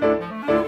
Música